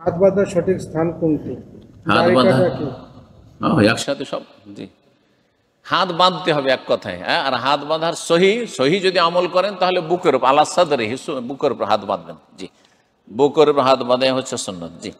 হাত বাঁধার সঠিক স্থান কোনটি? হাত বাঁধা? একসাথে সব জি। হাত বাঁধতে হবে এক কথায় হ্যাঁ? আর হাত বাঁধার সহি সহি যদি আমল করেন তাহলে বুকের উপর আল্লাহ সাদরে বুকের উপর হাত বাঁধবেন জি। বুকের উপর হাত বাঁধে হচ্ছে সন্ন্যত জি।